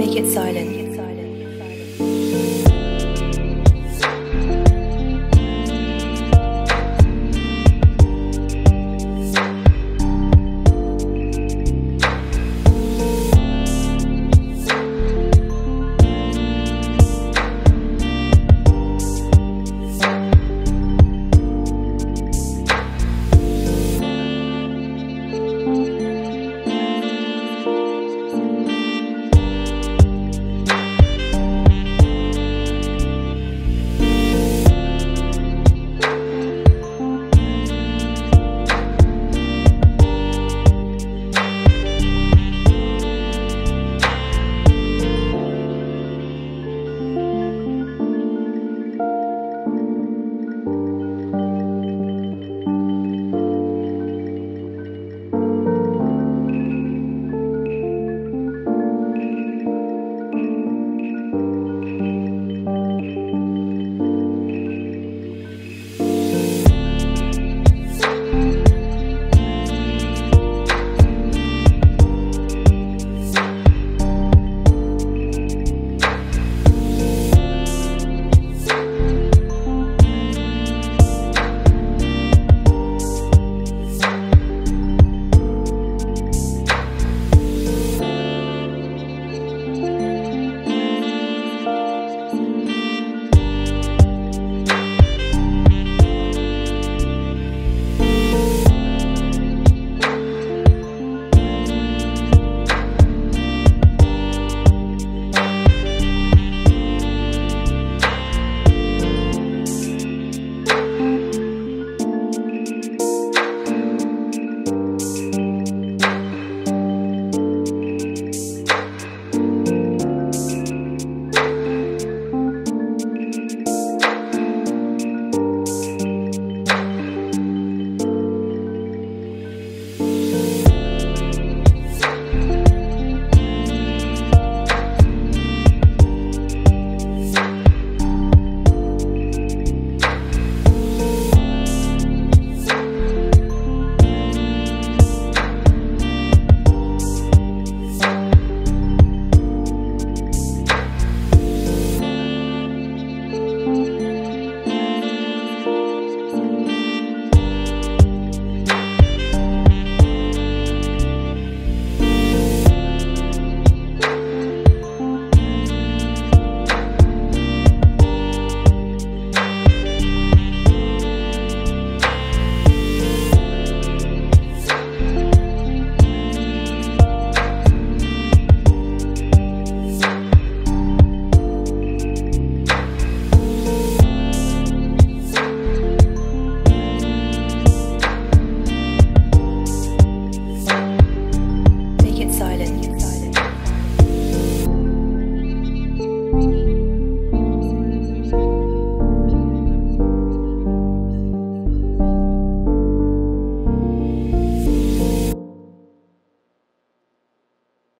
Make it silent.